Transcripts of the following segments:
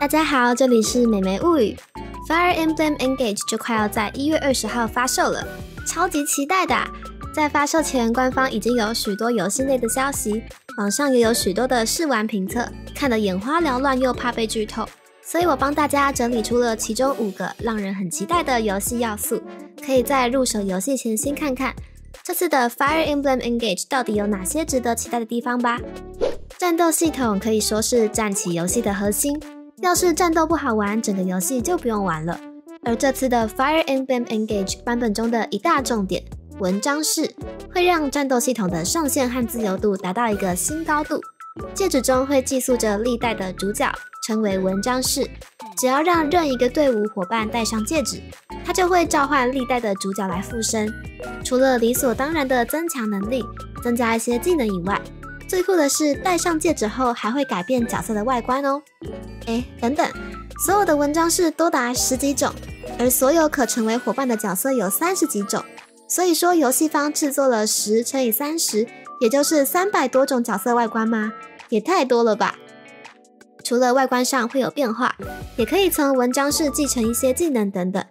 大家好，这里是美眉物语。Fire Emblem Engage 就快要在一月二十号发售了，超级期待的！在发售前，官方已经有许多游戏内的消息，网上也有许多的试玩评测，看得眼花缭乱，又怕被剧透，所以我帮大家整理出了其中五个让人很期待的游戏要素，可以在入手游戏前先看看这次的 Fire Emblem Engage 到底有哪些值得期待的地方吧。战斗系统可以说是战棋游戏的核心。要是战斗不好玩，整个游戏就不用玩了。而这次的 Fire Emblem Engage 版本中的一大重点——文章式，会让战斗系统的上限和自由度达到一个新高度。戒指中会寄宿着历代的主角，称为文章式。只要让任一个队伍伙伴戴上戒指，他就会召唤历代的主角来附身。除了理所当然的增强能力、增加一些技能以外，最酷的是，戴上戒指后还会改变角色的外观哦。哎，等等，所有的文章是多达十几种，而所有可成为伙伴的角色有三十几种。所以说，游戏方制作了十乘以三十，也就是三百多种角色外观吗？也太多了吧！除了外观上会有变化，也可以从文章室继承一些技能等等。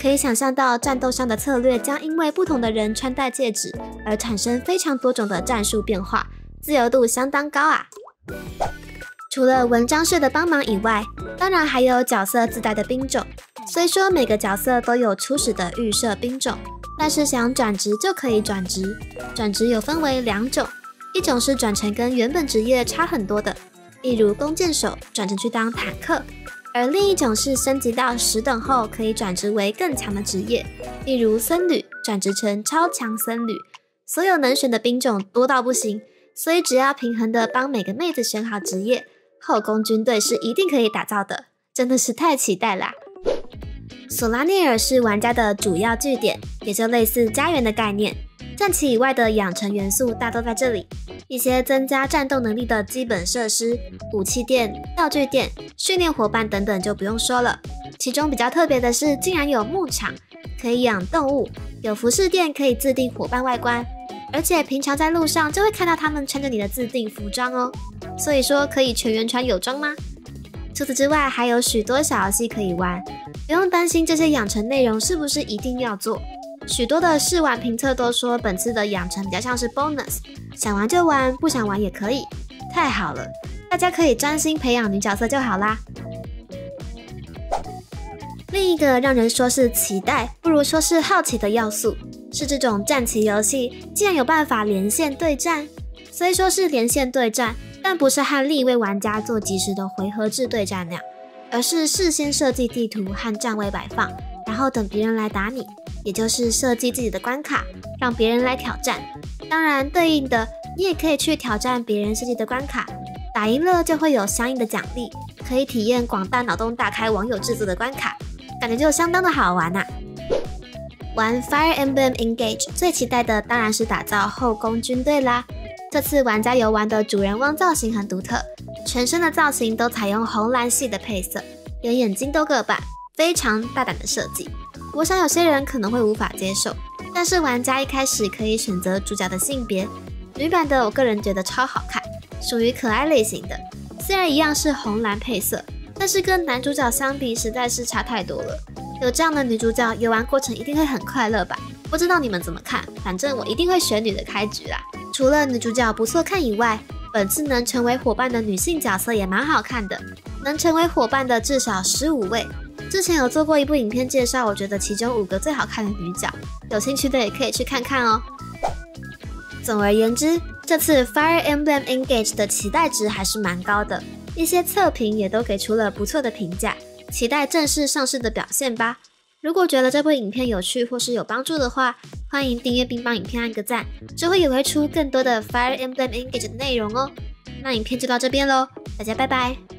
可以想象到，战斗上的策略将因为不同的人穿戴戒指而产生非常多种的战术变化。自由度相当高啊！除了文章式的帮忙以外，当然还有角色自带的兵种。虽说每个角色都有初始的预设兵种，但是想转职就可以转职。转职有分为两种，一种是转成跟原本职业差很多的，例如弓箭手转成去当坦克；而另一种是升级到十等后可以转职为更强的职业，例如僧侣转职成超强僧侣。所有能选的兵种多到不行。所以只要平衡的帮每个妹子选好职业，后宫军队是一定可以打造的，真的是太期待啦！索拉涅尔是玩家的主要据点，也就类似家园的概念。战旗以外的养成元素大都在这里，一些增加战斗能力的基本设施，武器店、道具店、训练伙伴等等就不用说了。其中比较特别的是，竟然有牧场可以养动物，有服饰店可以自定伙伴外观。而且平常在路上就会看到他们穿着你的自定服装哦，所以说可以全员穿泳装吗？除此之外，还有许多小游戏可以玩，不用担心这些养成内容是不是一定要做。许多的试玩评测都说本次的养成比较像是 bonus，想玩就玩，不想玩也可以。太好了，大家可以专心培养女角色就好啦。另一个让人说是期待，不如说是好奇的要素。是这种战棋游戏，竟然有办法连线对战。虽说是连线对战，但不是和另一位玩家做即时的回合制对战那样，而是事先设计地图和站位摆放，然后等别人来打你，也就是设计自己的关卡，让别人来挑战。当然，对应的你也可以去挑战别人设计的关卡，打赢了就会有相应的奖励，可以体验广大脑洞大开网友制作的关卡，感觉就相当的好玩呐。玩 Fire Emblem Engage 最期待的当然是打造后宫军队啦。这次玩家游玩的主人翁造型很独特，全身的造型都采用红蓝系的配色，连眼睛都各半，非常大胆的设计。我想有些人可能会无法接受，但是玩家一开始可以选择主角的性别，女版的我个人觉得超好看，属于可爱类型的。虽然一样是红蓝配色，但是跟男主角相比实在是差太多了。有这样的女主角，游玩过程一定会很快乐吧？不知道你们怎么看？反正我一定会选女的开局啦。除了女主角不错看以外，本次能成为伙伴的女性角色也蛮好看的。能成为伙伴的至少十五位。之前有做过一部影片介绍，我觉得其中五个最好看的女角，有兴趣的也可以去看看哦。总而言之，这次 Fire Emblem Engage 的期待值还是蛮高的，一些测评也都给出了不错的评价。期待正式上市的表现吧！如果觉得这部影片有趣或是有帮助的话，欢迎订阅并帮影片按个赞，之后也会出更多的 Fire Emblem Engage 的内容哦。那影片就到这边喽，大家拜拜。